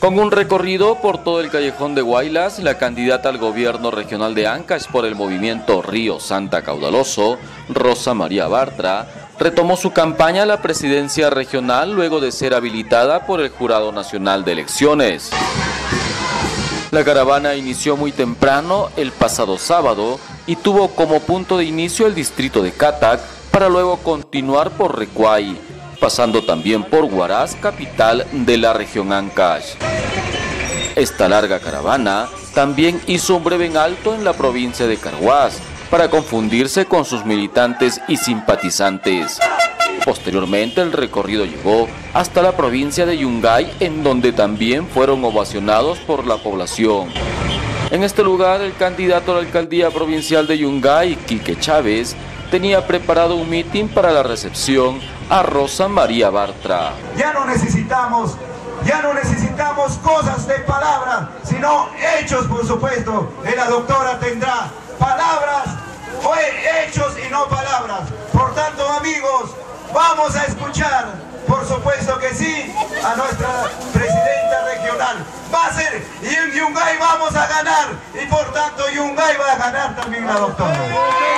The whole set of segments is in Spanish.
Con un recorrido por todo el callejón de Guaylas, la candidata al gobierno regional de Ancash por el movimiento Río Santa Caudaloso, Rosa María Bartra, retomó su campaña a la presidencia regional luego de ser habilitada por el Jurado Nacional de Elecciones. La caravana inició muy temprano el pasado sábado y tuvo como punto de inicio el distrito de Catac para luego continuar por Recuay, pasando también por Huaraz, capital de la región Ancash. Esta larga caravana también hizo un breve alto en la provincia de Carhuaz para confundirse con sus militantes y simpatizantes. Posteriormente el recorrido llegó hasta la provincia de Yungay en donde también fueron ovacionados por la población. En este lugar el candidato a la alcaldía provincial de Yungay, Quique Chávez, tenía preparado un mitin para la recepción a Rosa María Bartra. Ya no necesitamos ya no necesitamos cosas de palabras, sino hechos, por supuesto. Y la doctora tendrá palabras o hechos y no palabras. Por tanto, amigos, vamos a escuchar, por supuesto que sí, a nuestra presidenta regional. Va a ser, y en Yungay vamos a ganar, y por tanto Yungay va a ganar también la doctora.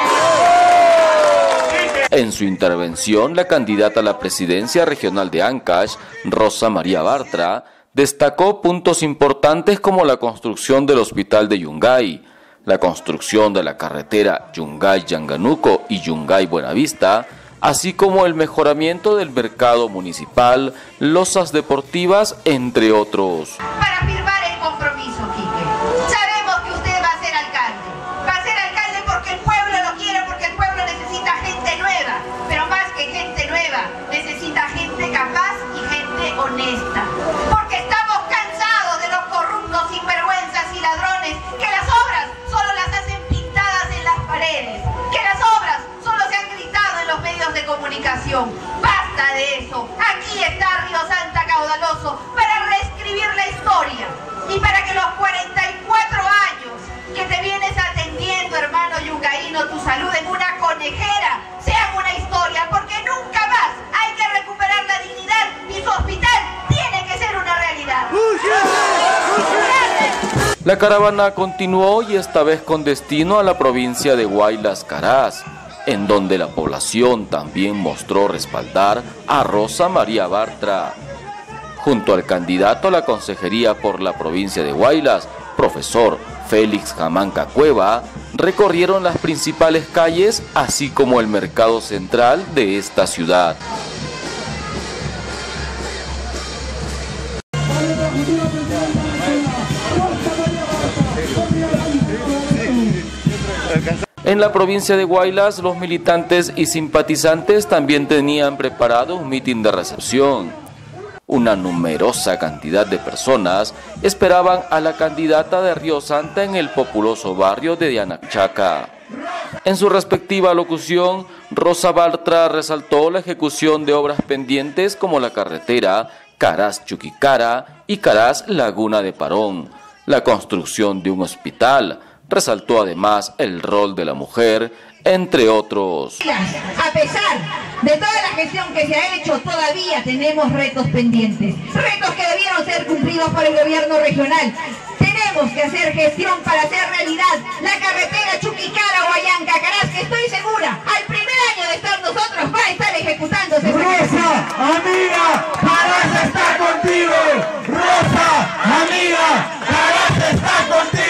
En su intervención, la candidata a la presidencia regional de Ancash, Rosa María Bartra, destacó puntos importantes como la construcción del hospital de Yungay, la construcción de la carretera Yungay-Yanganuco y Yungay-Buenavista, así como el mejoramiento del mercado municipal, losas deportivas, entre otros. Basta de eso. Aquí está Río Santa Caudaloso para reescribir la historia y para que los 44 años que te vienes atendiendo, hermano yungaíno, tu salud en una conejera, sean una historia, porque nunca más hay que recuperar la dignidad y su hospital tiene que ser una realidad. La caravana continuó y esta vez con destino a la provincia de Guaylas Caraz en donde la población también mostró respaldar a Rosa María Bartra. Junto al candidato a la consejería por la provincia de Guaylas, profesor Félix Jamanca Cueva, recorrieron las principales calles así como el mercado central de esta ciudad. En la provincia de Guaylas, los militantes y simpatizantes también tenían preparado un mitin de recepción. Una numerosa cantidad de personas esperaban a la candidata de Río Santa en el populoso barrio de Dianachaca. En su respectiva locución, Rosa Bartra resaltó la ejecución de obras pendientes como la carretera Caraz Chuquicara y Caraz Laguna de Parón, la construcción de un hospital, Resaltó además el rol de la mujer, entre otros. A pesar de toda la gestión que se ha hecho, todavía tenemos retos pendientes. Retos que debieron ser cumplidos por el gobierno regional. Tenemos que hacer gestión para hacer realidad la carretera Chuquicara-Guayanca, Caraz, que estoy segura, al primer año de estar nosotros va a estar ejecutándose. Rosa, amiga, Caraz está contigo. Rosa, amiga, Caraz está contigo.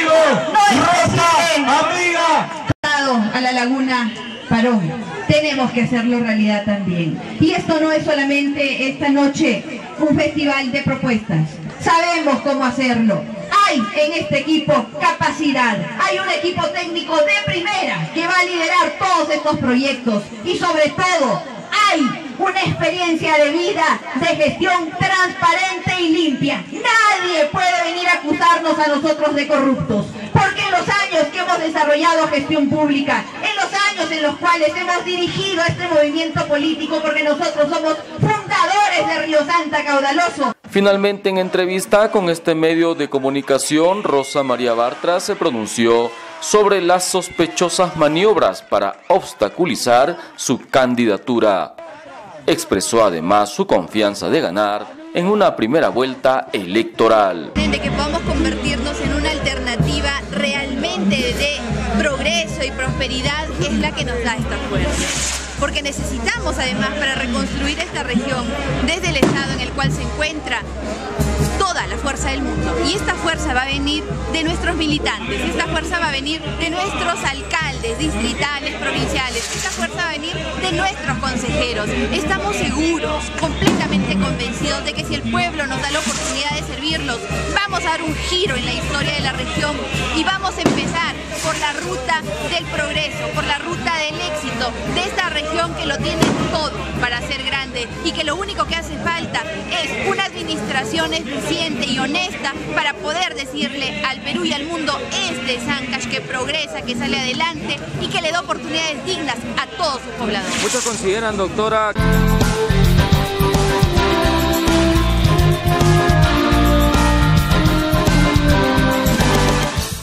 A la laguna Parón. Tenemos que hacerlo realidad también. Y esto no es solamente esta noche un festival de propuestas. Sabemos cómo hacerlo. Hay en este equipo capacidad. Hay un equipo técnico de primera que va a liderar todos estos proyectos. Y sobre todo, hay una experiencia de vida, de gestión transparente y limpia. Nadie puede venir a acusarnos a nosotros de corruptos los años que hemos desarrollado gestión pública, en los años en los cuales hemos dirigido este movimiento político, porque nosotros somos fundadores de Río Santa Caudaloso. Finalmente, en entrevista con este medio de comunicación, Rosa María Bartra se pronunció sobre las sospechosas maniobras para obstaculizar su candidatura. Expresó además su confianza de ganar en una primera vuelta electoral. De que podamos convertirnos en una alternativa realmente de progreso y prosperidad es la que nos da esta fuerza porque necesitamos además para reconstruir esta región desde el estado en el cual se encuentra toda la fuerza del mundo. Y esta fuerza va a venir de nuestros militantes, esta fuerza va a venir de nuestros alcaldes distritales, provinciales, esta fuerza va a venir de nuestros consejeros. Estamos seguros, completamente convencidos de que si el pueblo nos da la oportunidad de servirlos, vamos a dar un giro en la historia de la región y vamos a empezar por la ruta del progreso, por la ruta del éxito de esta región que lo tiene todo para ser grande y que lo único que hace falta es una administración eficiente y honesta para poder decirle al Perú y al mundo este es que progresa, que sale adelante y que le da oportunidades dignas a todos sus pobladores. Muchos consideran, doctora...